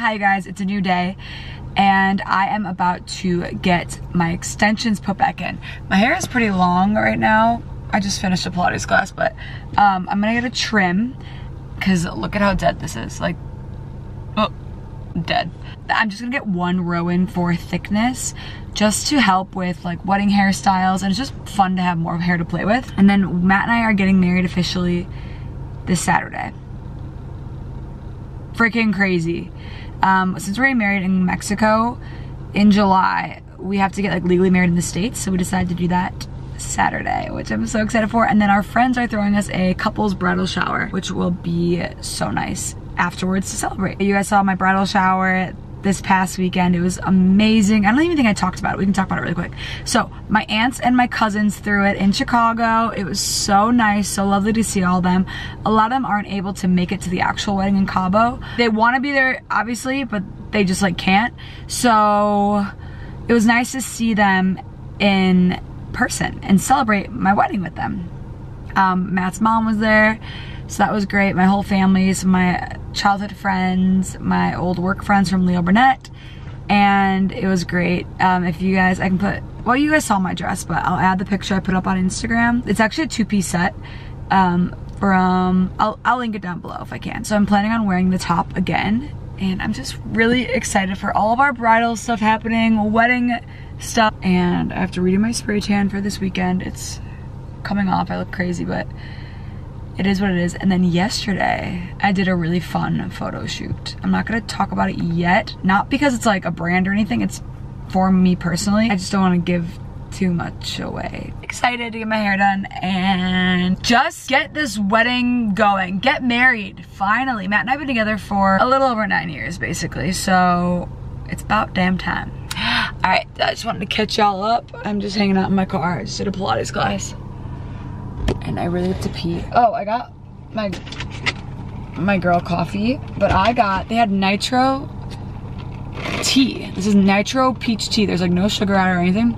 Hi you guys, it's a new day and I am about to get my extensions put back in. My hair is pretty long right now. I just finished a Pilates class, but um, I'm gonna get a trim because look at how dead this is. Like, oh, dead. I'm just gonna get one row in for thickness just to help with like wedding hairstyles and it's just fun to have more hair to play with. And then Matt and I are getting married officially this Saturday. Freaking crazy. Um, since we're getting married in Mexico in July, we have to get like legally married in the States. So we decided to do that Saturday, which I'm so excited for. And then our friends are throwing us a couple's bridal shower, which will be so nice afterwards to celebrate. You guys saw my bridal shower this past weekend. It was amazing. I don't even think I talked about it. We can talk about it really quick. So my aunts and my cousins threw it in Chicago. It was so nice, so lovely to see all them. A lot of them aren't able to make it to the actual wedding in Cabo. They want to be there, obviously, but they just like can't. So it was nice to see them in person and celebrate my wedding with them. Um, Matt's mom was there. So that was great. My whole family, some my childhood friends, my old work friends from Leo Burnett, and it was great. Um, if you guys, I can put, well, you guys saw my dress, but I'll add the picture I put up on Instagram. It's actually a two-piece set um, from, I'll, I'll link it down below if I can. So I'm planning on wearing the top again, and I'm just really excited for all of our bridal stuff happening, wedding stuff, and I have to redo my spray tan for this weekend. It's coming off, I look crazy, but it is what it is. And then yesterday, I did a really fun photo shoot. I'm not gonna talk about it yet, not because it's like a brand or anything, it's for me personally. I just don't wanna give too much away. Excited to get my hair done and just get this wedding going. Get married, finally. Matt and I have been together for a little over nine years, basically, so it's about damn time. All right, I just wanted to catch y'all up. I'm just hanging out in my car. I just did a Pilates class and I really have to pee. Oh, I got my my girl coffee, but I got, they had nitro tea. This is nitro peach tea. There's like no sugar on it or anything,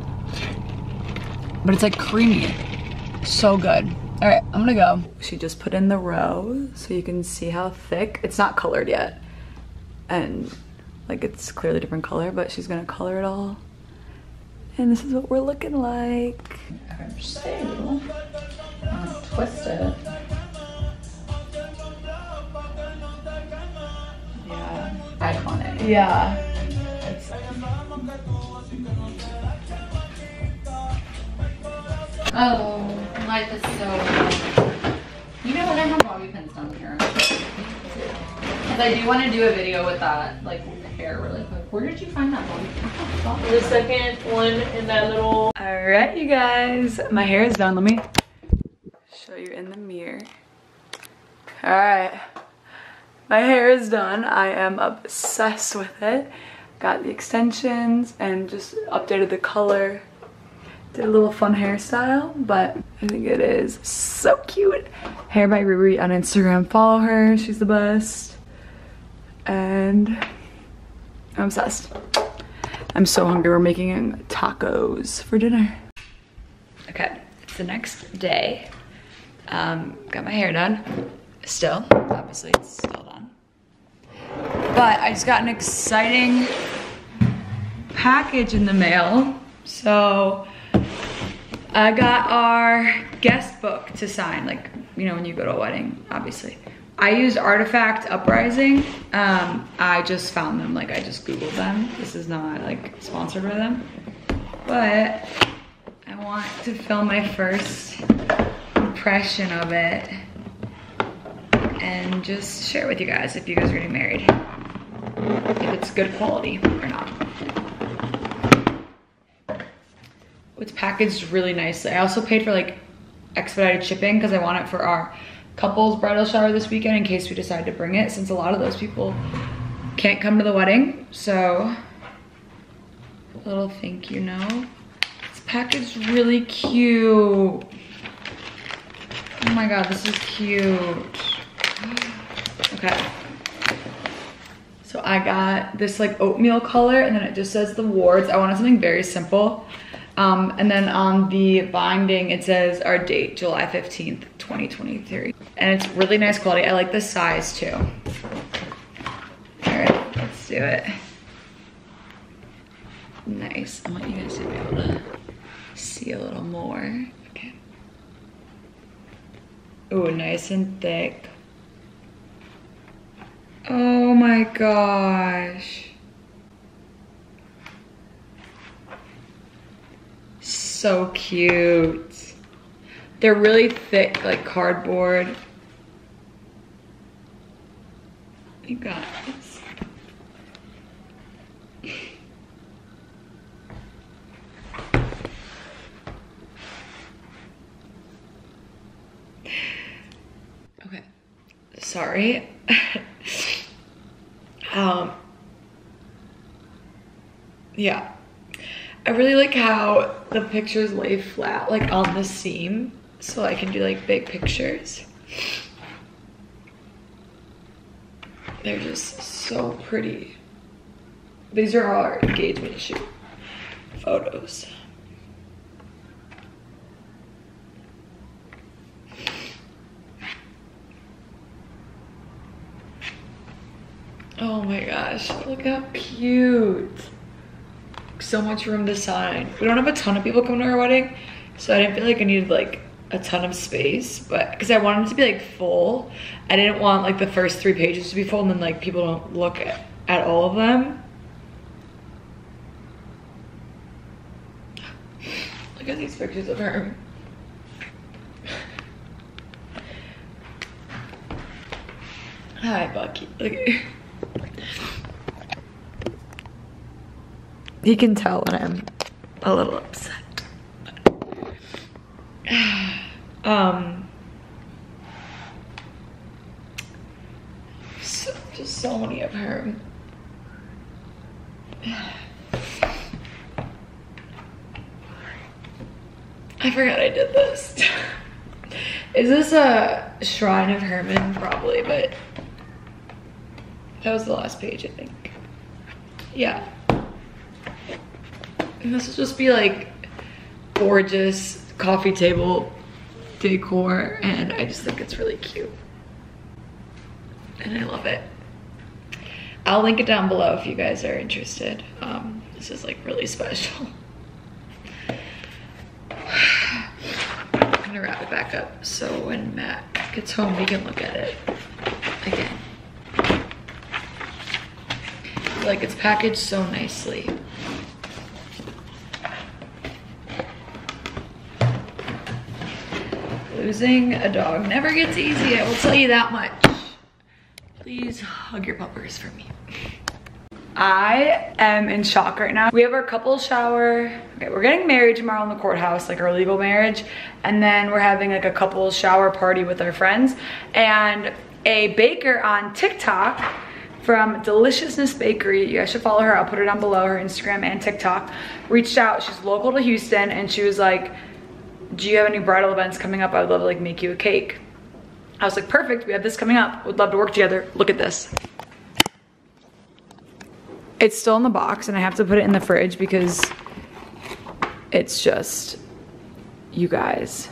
but it's like creamy. So good. All right, I'm gonna go. She just put in the row so you can see how thick. It's not colored yet. And like it's clearly different color, but she's gonna color it all. And this is what we're looking like. So, twist it. Yeah. Iconic. Yeah. It's, Oh, life is so. You know what? I have bobby pins down here. Cause I do want to do a video with that, like hair, really quick. Where did you find that bobby pin? The second one in that little. All right, you guys. My hair is done. Let me show you in the mirror. All right. My hair is done. I am obsessed with it. Got the extensions and just updated the color. Did a little fun hairstyle, but I think it is so cute. Hair by Riri on Instagram. Follow her. She's the best. And I'm obsessed. I'm so hungry. We're making tacos for dinner. Okay, it's the next day. Um, got my hair done. Still, obviously it's still done. But I just got an exciting package in the mail. So I got our guest book to sign, like, you know, when you go to a wedding, obviously. I used Artifact Uprising. Um, I just found them, like I just Googled them. This is not like sponsored by them. But I want to film my first impression of it and just share with you guys if you guys are getting married. If it's good quality or not. It's packaged really nicely. I also paid for like expedited shipping because I want it for our couple's bridal shower this weekend in case we decide to bring it since a lot of those people can't come to the wedding. So, little thank you note. This package is really cute. Oh my god, this is cute. Okay. So I got this like oatmeal color and then it just says the Wards. I wanted something very simple. Um, and then on the binding, it says our date, July 15th, 2023. And it's really nice quality. I like the size too. All right, let's do it. Nice. I want you guys to be able to see a little more. Oh, nice and thick. Oh my gosh. So cute. They're really thick, like cardboard. You got this. Okay. Sorry. um yeah. I really like how the pictures lay flat like on the seam so I can do like big pictures. They're just so pretty. These are our engagement shoot photos. Oh my gosh, look how cute. So much room to sign. We don't have a ton of people coming to our wedding, so I didn't feel like I needed like a ton of space, but because I wanted it to be like full, I didn't want like the first three pages to be full and then like people don't look at, at all of them. Look at these pictures of her. Hi, Bucky. Look He can tell when I'm a little upset. um, so, just so many of her. I forgot I did this. Is this a shrine of Herman? Probably, but that was the last page, I think. Yeah. And this will just be like gorgeous coffee table decor and I just think it's really cute. And I love it. I'll link it down below if you guys are interested. Um, this is like really special. I'm gonna wrap it back up so when Matt gets home we can look at it again. Like it's packaged so nicely. Losing a dog never gets easy, I will tell you that much. Please hug your puppers for me. I am in shock right now. We have our couple shower. Okay, we're getting married tomorrow in the courthouse, like our legal marriage. And then we're having like a couple shower party with our friends. And a baker on TikTok from Deliciousness Bakery. You guys should follow her. I'll put it down below, her Instagram and TikTok. Reached out, she's local to Houston, and she was like, do you have any bridal events coming up? I would love to like make you a cake. I was like, perfect, we have this coming up. Would love to work together. Look at this. It's still in the box and I have to put it in the fridge because it's just, you guys.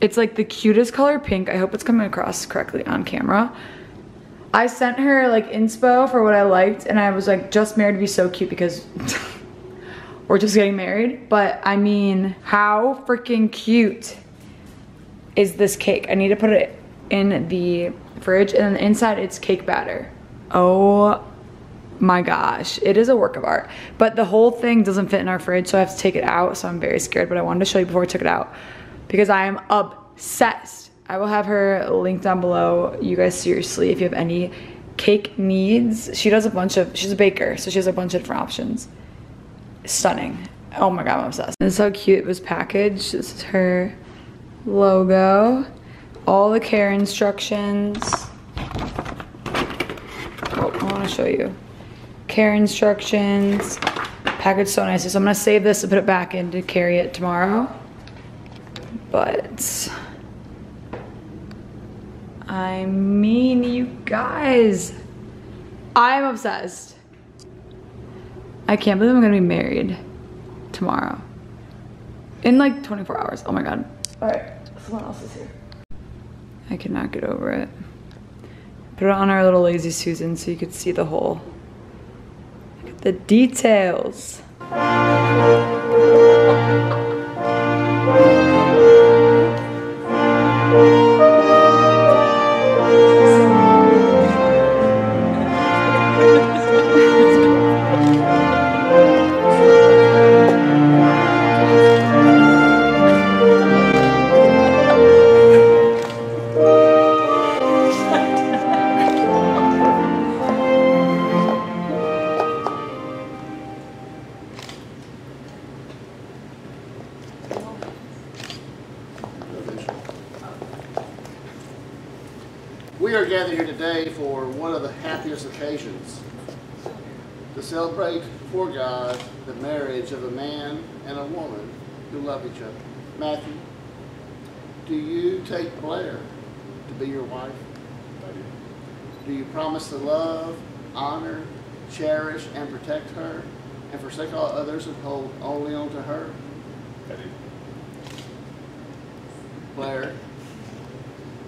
It's like the cutest color pink. I hope it's coming across correctly on camera. I sent her like inspo for what I liked and I was like, just married to be so cute because we're just getting married. But I mean, how freaking cute is this cake? I need to put it in the fridge and then inside it's cake batter. Oh my gosh, it is a work of art. But the whole thing doesn't fit in our fridge, so I have to take it out. So I'm very scared, but I wanted to show you before I took it out because I am obsessed. I will have her link down below. You guys seriously, if you have any cake needs, she does a bunch of, she's a baker, so she has a bunch of different options. Stunning. Oh my God, I'm obsessed. This is how cute it was packaged. This is her logo. All the care instructions. Oh, I wanna show you. Care instructions. Packaged so nicely. So I'm gonna save this and put it back in to carry it tomorrow. But I mean, you guys, I'm obsessed. I can't believe I'm gonna be married tomorrow. In like 24 hours, oh my God. All right, someone else is here. I cannot get over it. Put it on our little lazy Susan so you could see the whole, Look at the details. To celebrate for God the marriage of a man and a woman who love each other. Matthew, do you take Blair to be your wife? I Do you promise to love, honor, cherish, and protect her, and forsake all others and hold only on to her? I do. Blair,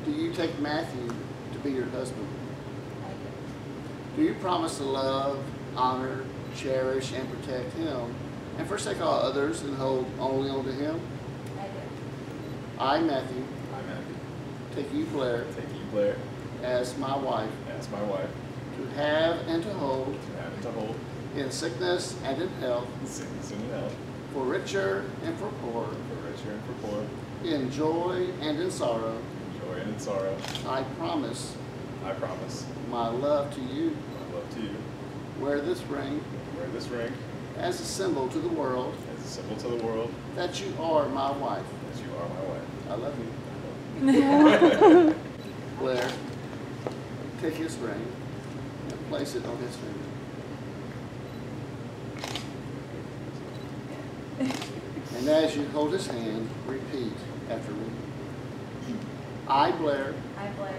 do you take Matthew to be your husband? Do you promise to love, honor, cherish, and protect him, and forsake all others and hold only on to him? I do. I, Matthew, I, Matthew, take you, Blair, take you, Blair, as my wife, as my wife, to have and to hold to have and to hold in sickness and in health, in sickness and in health, for richer and for poor, for richer and for poor, in joy and in sorrow. in joy and in sorrow. I promise I promise my love to you. my love to you. Wear this ring Wear this ring as a symbol to the world as a symbol to the world that you are my wife. that you are my wife. I love you. Blair, take his ring and place it on his finger. And as you hold his hand, repeat after me. I, Blair, I, Blair,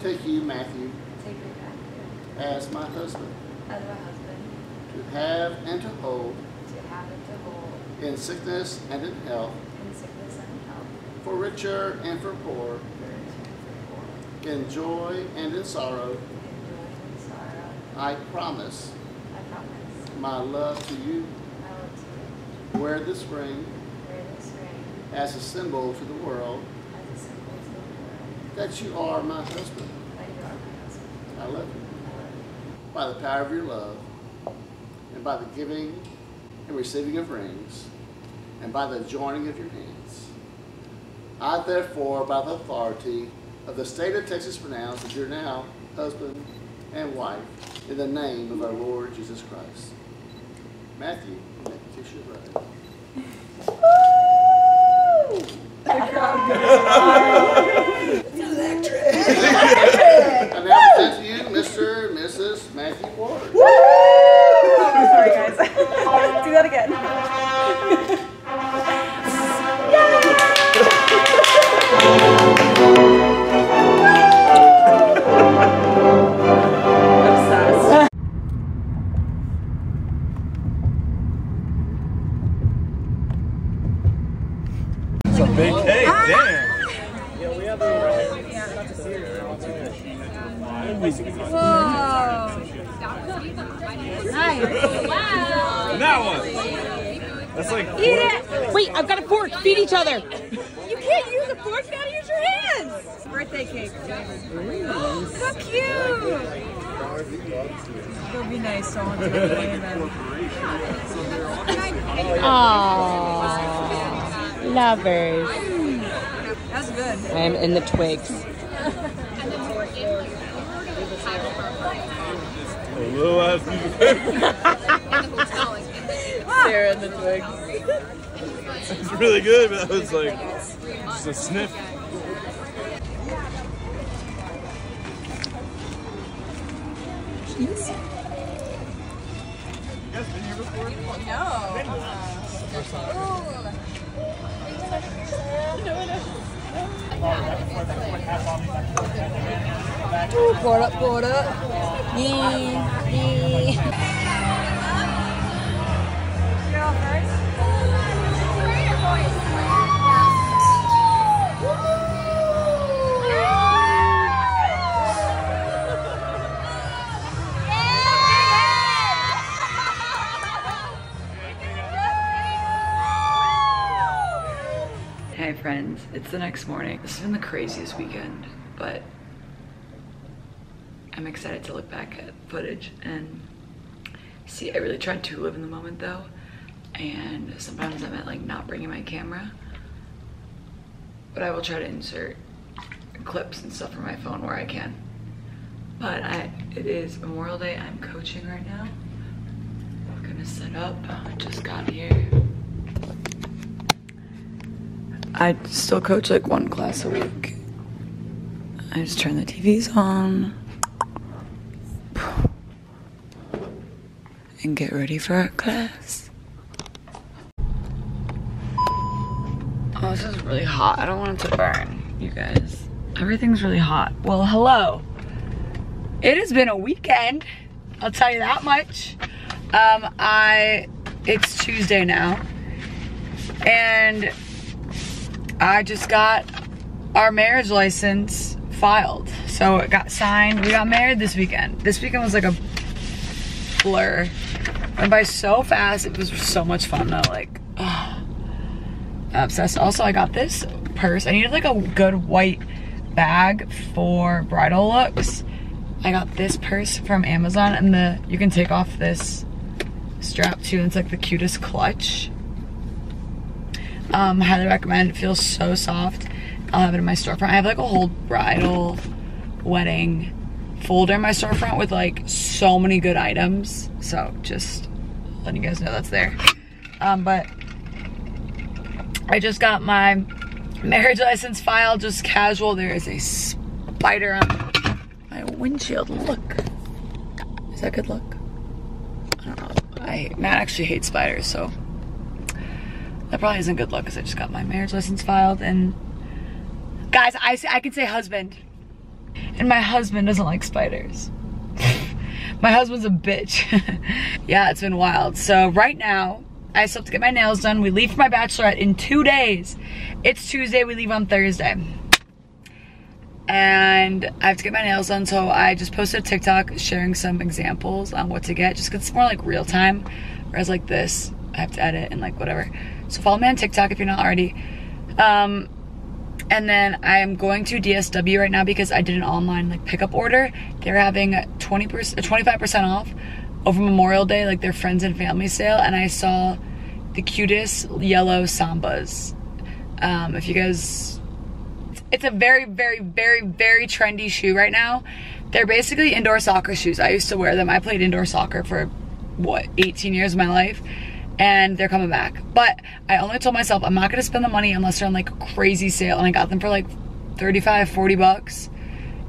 take you, Matthew, take you Matthew as my husband, as my husband, to have and to hold to have and to hold in sickness and in health, in sickness and health, for richer and for poor, for and for poor, in joy and in sorrow. in joy and sorrow. I promise I promise my love to you. I love to Wear this ring wear this ring as a symbol to the world as a symbol to the world that you are my husband. that you are my husband. I love you. By the power of your love, and by the giving and receiving of rings, and by the joining of your hands, I therefore, by the authority of the state of Texas, pronounce that you're now husband and wife in the name of our Lord Jesus Christ. Matthew, you may kiss your bride. I really good, but that was like just a sniff. No. Pour it up, pour up. Yeah. Friends. It's the next morning. This has been the craziest weekend, but I'm excited to look back at footage and see. I really tried to live in the moment though, and sometimes I meant like not bringing my camera, but I will try to insert clips and stuff from my phone where I can. But I, it is Memorial Day. I'm coaching right now. We're gonna set up. I just got here. I still coach like one class a week. I just turn the TVs on and get ready for our class. Oh, this is really hot. I don't want it to burn, you guys. Everything's really hot. Well, hello. It has been a weekend. I'll tell you that much. Um, I, it's Tuesday now. And I just got our marriage license filed. So it got signed. We got married this weekend. This weekend was like a blur. Went by so fast. It was so much fun though. Like, oh, obsessed. Also, I got this purse. I needed like a good white bag for bridal looks. I got this purse from Amazon and the you can take off this strap too. And it's like the cutest clutch. Um, highly recommend. It feels so soft. I'll have it in my storefront. I have like a whole bridal wedding folder in my storefront with like so many good items. So just letting you guys know that's there. Um, but I just got my marriage license file, just casual. There is a spider on my windshield. Look. Is that a good luck? I don't know. I Matt actually hates spiders, so that probably isn't good luck because I just got my marriage license filed and guys, I I can say husband. And my husband doesn't like spiders. my husband's a bitch. yeah, it's been wild. So right now, I still have to get my nails done. We leave for my bachelorette in two days. It's Tuesday, we leave on Thursday. And I have to get my nails done, so I just posted a TikTok sharing some examples on what to get, just because it's more like real time. Whereas like this, I have to edit and like whatever. So follow me on TikTok if you're not already. Um, and then I am going to DSW right now because I did an online like pickup order. They're having 20%, 25% off over Memorial Day, like their friends and family sale. And I saw the cutest yellow Sambas. Um, if you guys, it's a very, very, very, very trendy shoe right now. They're basically indoor soccer shoes. I used to wear them. I played indoor soccer for what, 18 years of my life and they're coming back. But I only told myself I'm not gonna spend the money unless they're on like a crazy sale and I got them for like 35, 40 bucks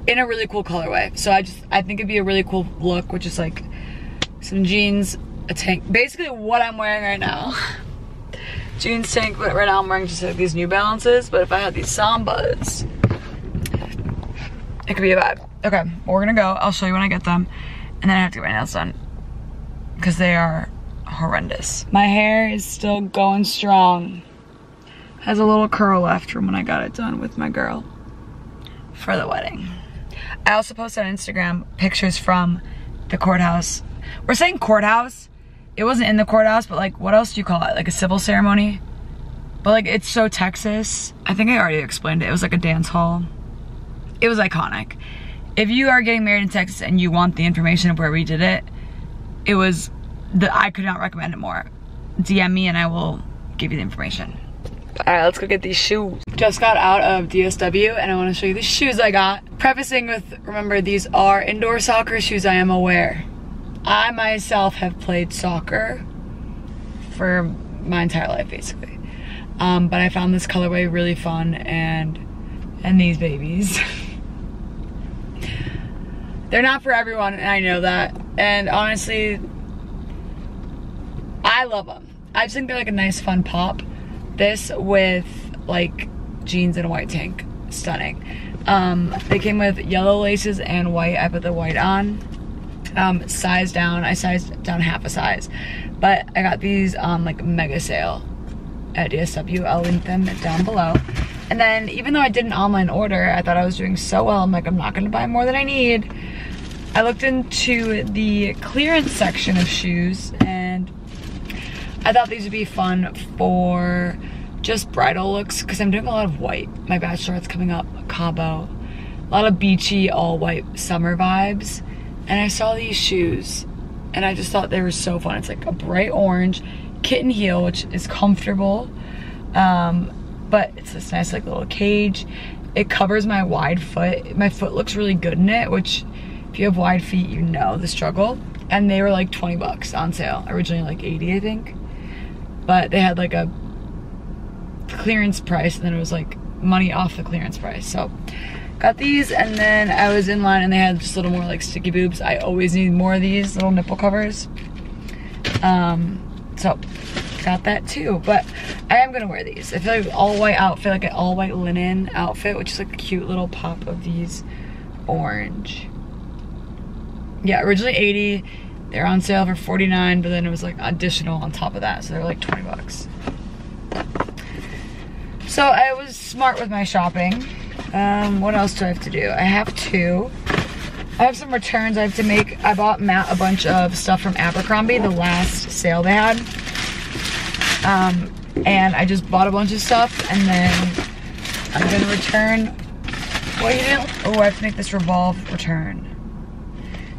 in a really cool colorway. So I just, I think it'd be a really cool look, which is like some jeans, a tank, basically what I'm wearing right now. jeans tank, but right now I'm wearing just like these New Balances, but if I had these Sambas, it could be a vibe. Okay, we're gonna go. I'll show you when I get them. And then I have to get my nails done because they are horrendous. My hair is still going strong. Has a little curl left from when I got it done with my girl for the wedding. I also posted on Instagram pictures from the courthouse. We're saying courthouse. It wasn't in the courthouse, but like, what else do you call it? Like a civil ceremony? But like, it's so Texas. I think I already explained it. It was like a dance hall. It was iconic. If you are getting married in Texas and you want the information of where we did it, it was the, I could not recommend it more. DM me and I will give you the information. All right, let's go get these shoes. Just got out of DSW and I wanna show you the shoes I got. Prefacing with, remember these are indoor soccer shoes, I am aware. I myself have played soccer for my entire life basically. Um, but I found this colorway really fun and, and these babies. They're not for everyone and I know that. And honestly, I love them. I just think they're like a nice fun pop. This with like jeans and a white tank, stunning. Um, they came with yellow laces and white. I put the white on. Um, size down, I sized down half a size. But I got these on like mega sale at DSW. I'll link them down below. And then even though I did an online order, I thought I was doing so well. I'm like, I'm not gonna buy more than I need. I looked into the clearance section of shoes and I thought these would be fun for just bridal looks because I'm doing a lot of white. My bachelorette's coming up, Cabo. A lot of beachy, all white summer vibes. And I saw these shoes and I just thought they were so fun. It's like a bright orange kitten heel, which is comfortable. Um, but it's this nice like little cage. It covers my wide foot. My foot looks really good in it, which if you have wide feet, you know the struggle. And they were like 20 bucks on sale. Originally like 80, I think. But they had like a clearance price and then it was like money off the clearance price. So got these and then I was in line and they had just a little more like sticky boobs. I always need more of these little nipple covers. Um, so got that too, but I am gonna wear these. I feel like all white outfit, like an all white linen outfit, which is like a cute little pop of these orange. Yeah, originally 80, they're on sale for 49, but then it was like additional on top of that, so they're like 20 bucks. So I was smart with my shopping. Um, what else do I have to do? I have to. I have some returns I have to make. I bought Matt a bunch of stuff from Abercrombie, the last sale they had. Um, and I just bought a bunch of stuff and then I'm gonna return. Well, you didn't. Oh, I have to make this Revolve return.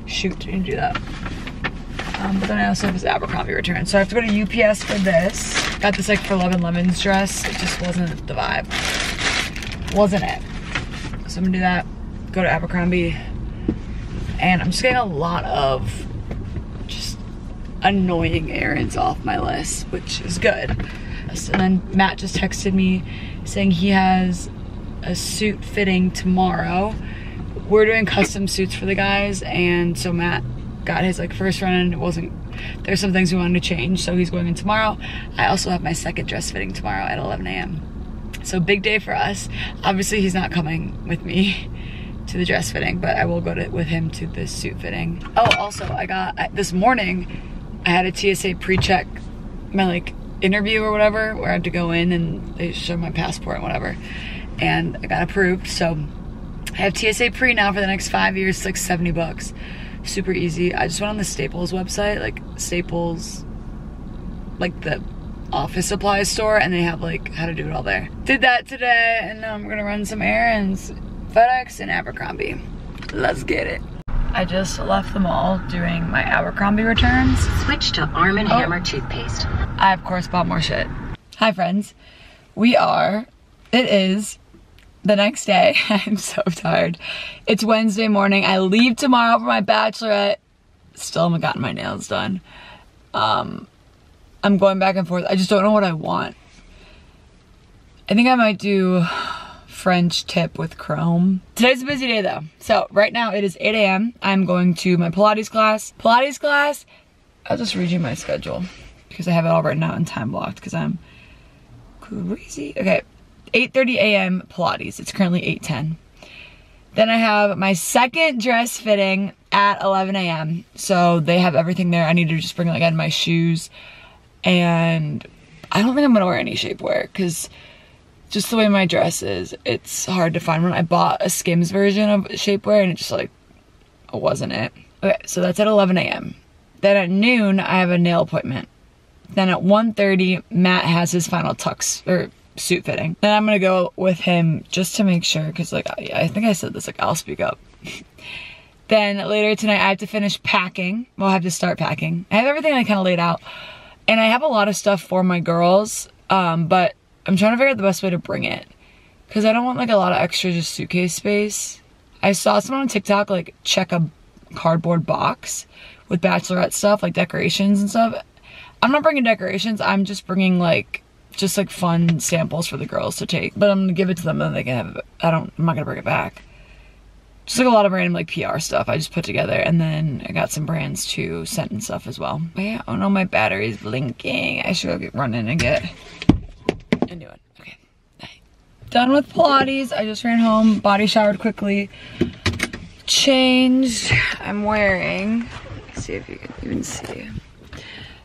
Shoot, didn't do that. Um, but then I also have this Abercrombie return. So I have to go to UPS for this. Got this like for Love and Lemons dress. It just wasn't the vibe. Wasn't it. So I'm gonna do that. Go to Abercrombie. And I'm just getting a lot of just annoying errands off my list, which is good. And then Matt just texted me saying he has a suit fitting tomorrow. We're doing custom suits for the guys, and so Matt got his like first run and it wasn't there's some things we wanted to change so he's going in tomorrow. I also have my second dress fitting tomorrow at 11 a.m so big day for us. Obviously he's not coming with me to the dress fitting but i will go to with him to the suit fitting. Oh also i got this morning i had a tsa pre-check my like interview or whatever where i had to go in and they show my passport and whatever and i got approved. So i have tsa pre now for the next five years it's like 70 bucks super easy. I just went on the Staples website, like Staples, like the office supply store, and they have like how to do it all there. Did that today, and now I'm gonna run some errands. FedEx and Abercrombie. Let's get it. I just left the mall doing my Abercrombie returns. Switch to Arm & Oh. Hammer toothpaste. I of course bought more shit. Hi friends. We are, it is the next day. I'm so tired. It's Wednesday morning. I leave tomorrow for my bachelorette. Still haven't gotten my nails done. Um, I'm going back and forth. I just don't know what I want. I think I might do French tip with chrome. Today's a busy day though. So right now it is 8 a.m. I'm going to my Pilates class. Pilates class, I'll just read you my schedule because I have it all written out and time blocked because I'm crazy. Okay, 8.30 a.m. Pilates. It's currently 8.10. Then I have my second dress fitting at 11 a.m. So they have everything there. I need to just bring like in my shoes. And I don't think I'm gonna wear any shapewear because just the way my dress is, it's hard to find one. I bought a Skims version of shapewear and it just like wasn't it. Okay, so that's at 11 a.m. Then at noon, I have a nail appointment. Then at 1.30, Matt has his final tux or suit fitting. Then I'm gonna go with him just to make sure, cause like I, I think I said this, like I'll speak up. then later tonight, I have to finish packing. Well, I have to start packing. I have everything I kind of laid out, and I have a lot of stuff for my girls. Um, but I'm trying to figure out the best way to bring it, cause I don't want like a lot of extra just suitcase space. I saw someone on TikTok like check a cardboard box with bachelorette stuff, like decorations and stuff. I'm not bringing decorations. I'm just bringing like just like fun samples for the girls to take. But I'm gonna give it to them and they can have it. I don't. I'm not gonna bring it back. Just like a lot of random like PR stuff I just put together, and then I got some brands to send and stuff as well. But yeah, oh no, my battery's blinking. I should go get run in and get a new one. Okay. Done with Pilates. I just ran home, body showered quickly, changed. I'm wearing. See if you can even see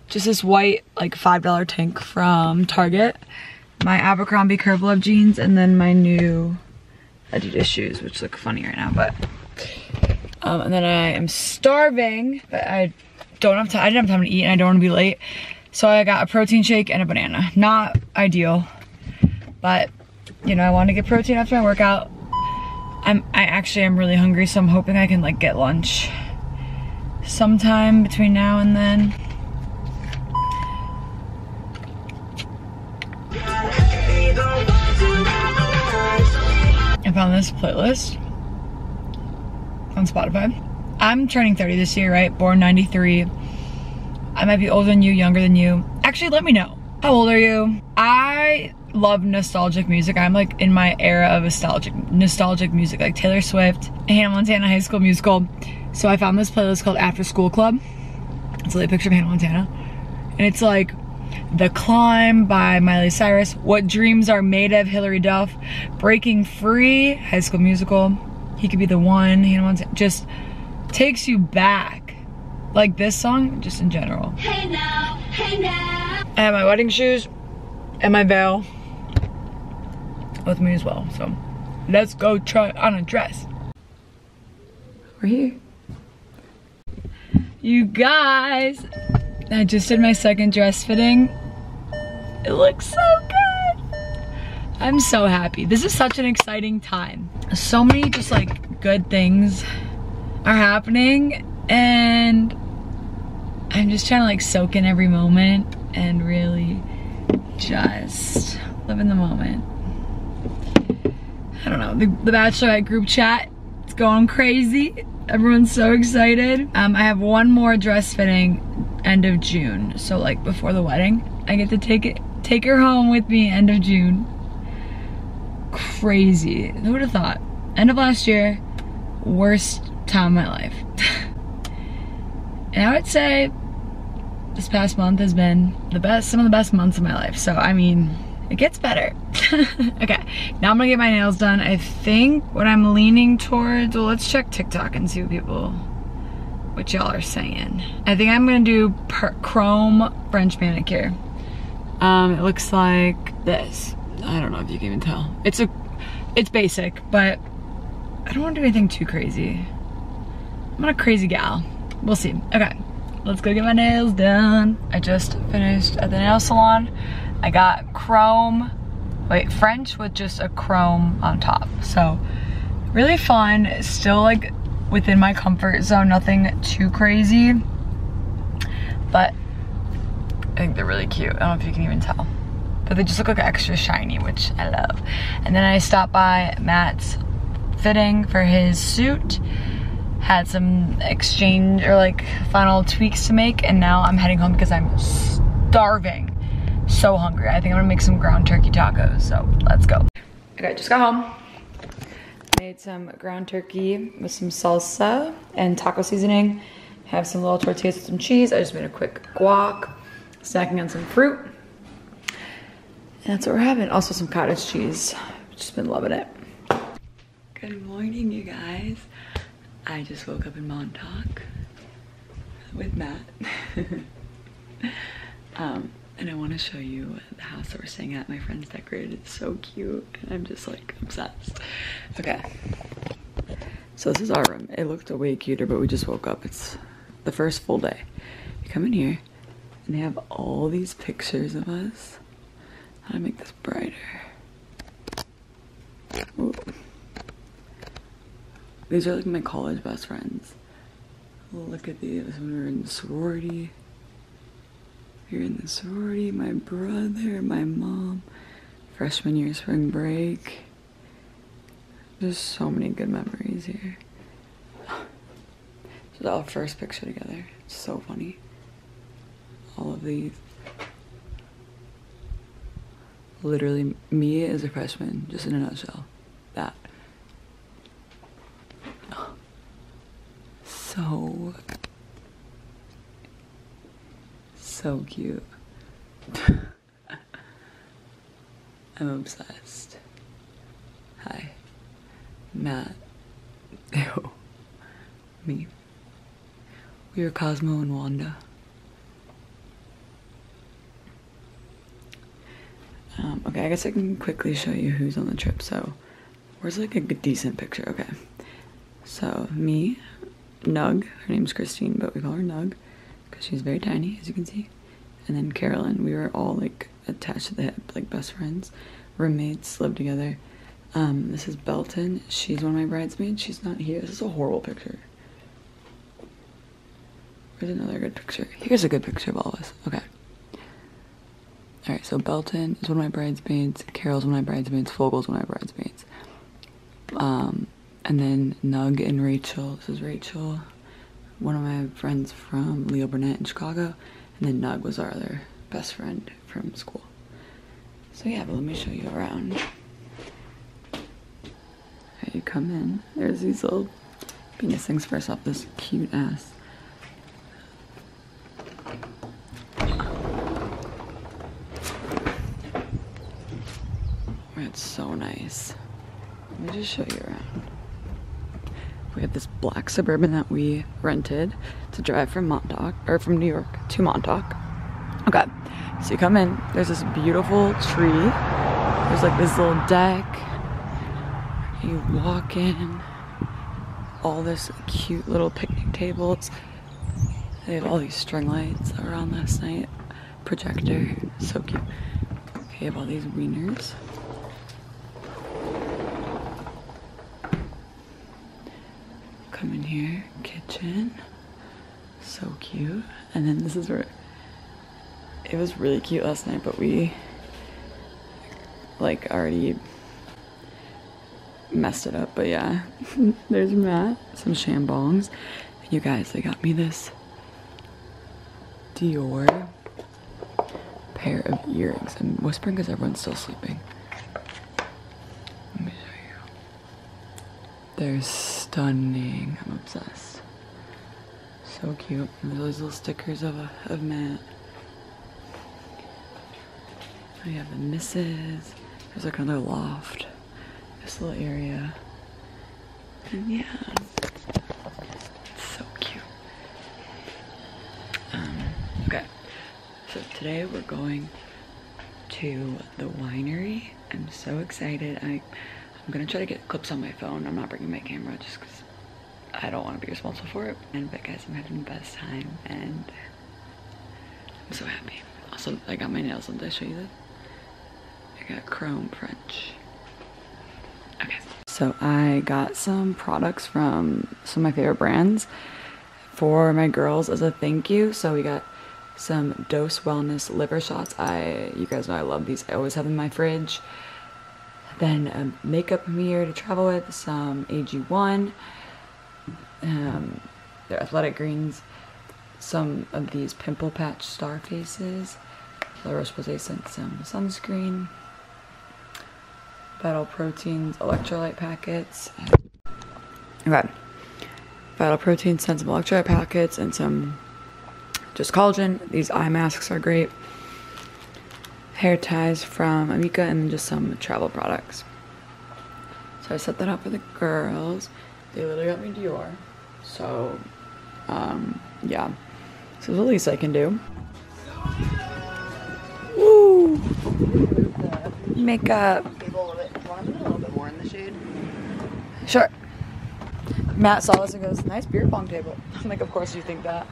just this white like five dollar tank from Target, my Abercrombie Curve Love jeans, and then my new Adidas shoes, which look funny right now, but um, and then I am starving, but I don't have time. I didn't have time to eat, and I don't want to be late, so I got a protein shake and a banana. Not ideal, but you know, I want to get protein after my workout. I'm, I actually am really hungry, so I'm hoping I can like get lunch sometime between now and then. This playlist on Spotify. I'm turning 30 this year, right? Born 93. I might be older than you, younger than you. Actually, let me know. How old are you? I love nostalgic music. I'm like in my era of nostalgic nostalgic music, like Taylor Swift, Hannah Montana High School Musical. So I found this playlist called After School Club. It's a picture of Hannah Montana. And it's like The Climb by Miley Cyrus, What Dreams Are Made of, Hilary Duff, Breaking Free, High School Musical, He Could Be the One, Hannah Montana, just takes you back. Like this song, just in general. Hey now, hey now. I have my wedding shoes and my veil with me as well. So let's go try on a dress. We're here. You guys, I just did my second dress fitting. It looks so good. I'm so happy. This is such an exciting time. So many just like good things are happening and I'm just trying to like soak in every moment and really just live in the moment. I don't know, the, the Bachelorette group chat, it's going crazy. Everyone's so excited. Um, I have one more dress fitting end of June. So like before the wedding, I get to take it, take her home with me end of June. Crazy, who would have thought? End of last year, worst time of my life. and I would say this past month has been the best, some of the best months of my life. So, I mean, it gets better. okay, now I'm gonna get my nails done. I think what I'm leaning towards, well, let's check TikTok and see what people, what y'all are saying. I think I'm gonna do chrome French manicure. Um, it looks like this. I don't know if you can even tell. It's a, it's basic, but I don't want to do anything too crazy. I'm not a crazy gal. We'll see. Okay, let's go get my nails done. I just finished at the nail salon. I got chrome, wait, French with just a chrome on top. So really fun, still like within my comfort zone, nothing too crazy. But I think they're really cute. I don't know if you can even tell. But they just look like extra shiny, which I love. And then I stopped by Matt's fitting for his suit had some exchange or like final tweaks to make and now I'm heading home because I'm starving so hungry I think I'm gonna make some ground turkey tacos so let's go okay just got home made some ground turkey with some salsa and taco seasoning. Have some little tortillas with some cheese. I just made a quick guac snacking on some fruit. And that's what we're having. Also some cottage cheese. Just been loving it. Good morning you guys. I just woke up in Montauk with Matt. um, and I want to show you the house that we're staying at. My friends decorated. It's so cute. And I'm just like obsessed. Okay. So this is our room. It looked way cuter, but we just woke up. It's the first full day. You come in here and they have all these pictures of us. How to make this brighter. Ooh. These are like my college best friends. Look at these when we were in sorority. Were in the sorority, my brother, my mom, freshman year spring break. There's so many good memories here. This is our first picture together. It's so funny. All of these. Literally, me as a freshman, just in a nutshell. That. so so cute. I'm obsessed. Hi. Matt. Ew. me. We are Cosmo and Wanda. Um, okay i guess i can quickly show you who's on the trip so where's like a decent picture? Okay. So me Nug, her name's Christine, but we call her Nug because she's very tiny, as you can see. And then Carolyn, we were all like attached to the hip, like best friends. roommates lived together. Um, this is Belton. She's one of my bridesmaids. She's not here. This is a horrible picture. Here's another good picture? Here's a good picture of all of us. Okay. Alright, so Belton is one of my bridesmaids. Carol's one of my bridesmaids. Fogel's one of my bridesmaids. Um, and then Nug and Rachel. This is Rachel. One of my friends from Leo Burnett in Chicago. And then Nug was our other best friend from school. So yeah, but let me show you around. Alright, you come in. There's these little penis things. First off, this cute ass It's so nice. Let me just show you around. We have this black Suburban that we rented to drive from Montauk, or from New York to Montauk. Okay, so you come in, there's this beautiful tree. There's like this little deck. You walk in, all this cute little picnic tables. They have all these string lights on last night. Projector, so cute. Okay, have all these wieners. Come in here, kitchen. So cute. And then this is where it was really cute last night, but we like already messed it up. But yeah, there's Matt, some shambongs. You guys, they got me this Dior pair of earrings. I'm whispering because everyone's still sleeping. Let me show you. They're stunning. I'm obsessed. So cute. And those little stickers of a of Matt. We have the misses. There's like another loft. This little area. And yeah. It's so cute. Um, okay. So today we're going to the winery. I'm so excited. I I'm gonna try to get clips on my phone. I'm not bringing my camera just because I don't want to be responsible for it. And but guys, I'm having the best time and I'm so happy. Also, I got my nails done. Did I show you that? I got chrome French. Okay. So I got some products from some of my favorite brands for my girls as a thank you. So we got some Dose Wellness liver shots. I, you guys know I love these. I always have them in my fridge. Then a makeup mirror to travel with, some AG1, um, their athletic greens, some of these pimple patch star faces, La Roche-Posay sent some sunscreen, Vital Proteins electrolyte packets. Okay. Vital Proteins sent some electrolyte packets and some just collagen. These eye masks are great hair ties from Amika and just some travel products. So I set that up for the girls. They literally got me Dior. So, um, yeah. So the least I can do. Woo! Makeup. Sure. Matt saw this and goes, nice beer pong table. I'm like, of course you think that.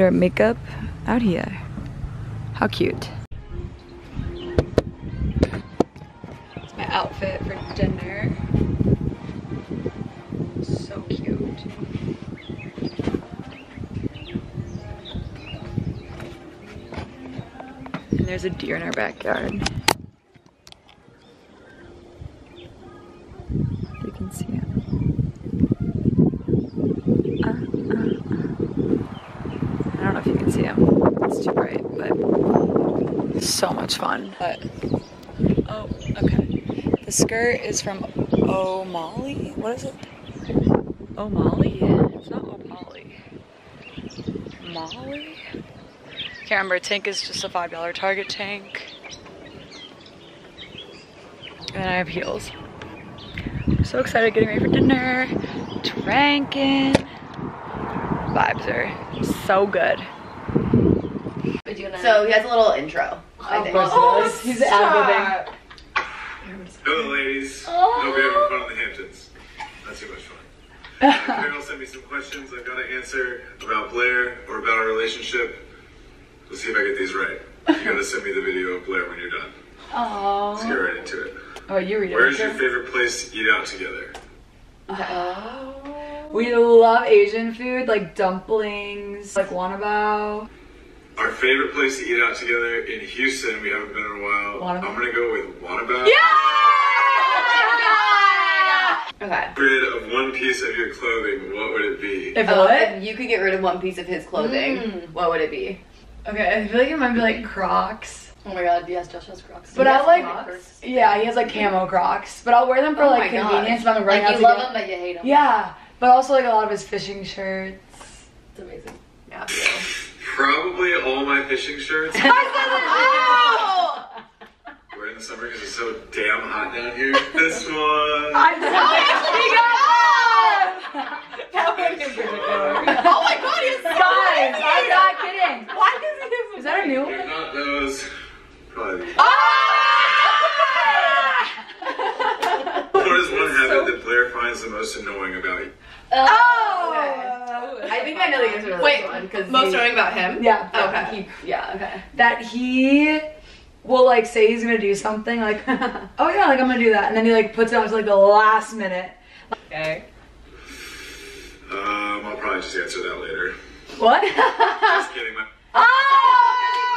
Our makeup out here. How cute. It's my outfit for dinner. So cute. And there's a deer in our backyard. You can see it. Uh, uh, uh. I don't know if you can see him. It's too bright, but so much fun. But oh, okay. The skirt is from O'Malley. What is it? O'Malley? It's not O'Malley. Molly? Can't remember. Tank is just a five dollar Target tank. And then I have heels. I'm so excited getting ready for dinner. Drinking. Vibes are so good. So he has a little intro. I think. Oh, He's ad-libbing. Hello, ladies. Oh. Hope you're having fun in the Hamptons. Not too much fun. Uh, Carol sent me some questions I've got to answer about Blair or about our relationship. Let's see if I get these right. You gotta send me the video of Blair when you're done. Let's get right into it. Oh, you read it. Where's your favorite place to eat out together? Uh-huh. We love Asian food, like dumplings, like Wanna Bao. Our favorite place to eat out together in Houston. We haven't been in a while. Wannabe? I'm gonna go with Wannabe. Okay. Rid of one piece of your clothing. What would it be? If Oh, what? if you could get rid of one piece of his clothing, mm. what would it be? Okay, I feel like it might be like Crocs. Oh my god, yes, Josh has Crocs. But I like, Crocs? yeah, he has like camo Crocs. But I'll wear them for Oh like convenience if I'm running Like out you love get- him, but you hate him. Yeah, but also like a lot of his fishing shirts. It's amazing. Yeah. Probably all my fishing shirts. I said, oh! We're in the summer because it's so damn hot down here. This one. I oh, he got one! That one in particular. oh my god, he's so Guys, crazy! I'm not kidding. Why does he have Is that a new They're one? not those. Probably. these. What is one habit that Blair finds the most annoying about you? Oh! I think I know the answer to this Wait, one. Because most annoying about him? Yeah. Okay. He, yeah, okay. That he will like say he's gonna do something like, oh yeah, like I'm gonna do that, and then he like puts it off to like the last minute. Okay. Um, I'll probably just answer that later. What? Just kidding. My, oh!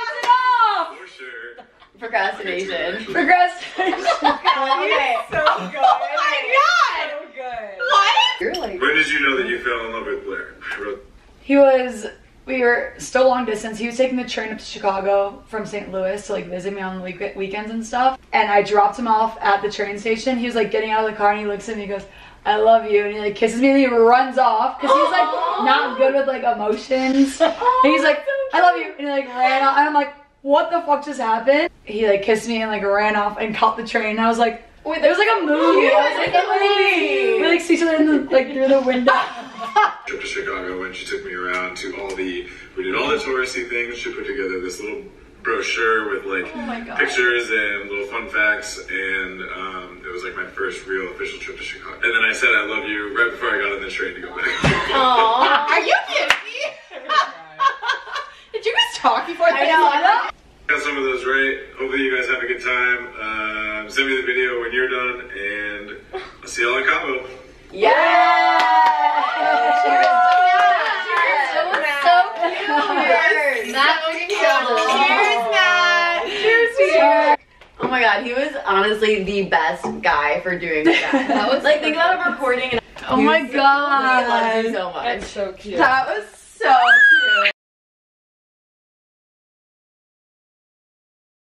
For. Procrastination. Procrastination. okay. So oh good. Oh my god! So good. You're like. When did you know that you fell in love with Blair? He was. We were still long distance. He was taking the train up to Chicago from St. Louis to like visit me on the week- weekends and stuff. And I dropped him off at the train station. He was like getting out of the car and he looks at me and he goes, I love you. And he like kisses me and he runs off because he's like not oh. good with like emotions. Oh, and he's like, I love you. And he like ran off. And I'm like, what the fuck just happened? He like kissed me and like ran off and caught the train. And I was like, Wait, there was like a movie. Cute. I was like, a movie. We like see each other in the, like through the window. trip to Chicago when she took me around to all the we did all the touristy things. She put together this little brochure with like Oh pictures and little fun facts, and um, it was like my first real official trip to Chicago. And then I said I love you right before I got on the train to go back. Aww. Are you kidding me? Did you guys talk before I know. I know. got some of those right. Hopefully you guys have a good time. Um, send me the video when you're done, and I'll see y'all in Cabo. Yeah. Cheers to Cheers. So cute. Matt looking Cheers, Matt. Cheers, Cheers. Oh my god, he was honestly the best guy for doing that. That was like think about recording and Oh my god! he loves you so much. That's so cute. That was so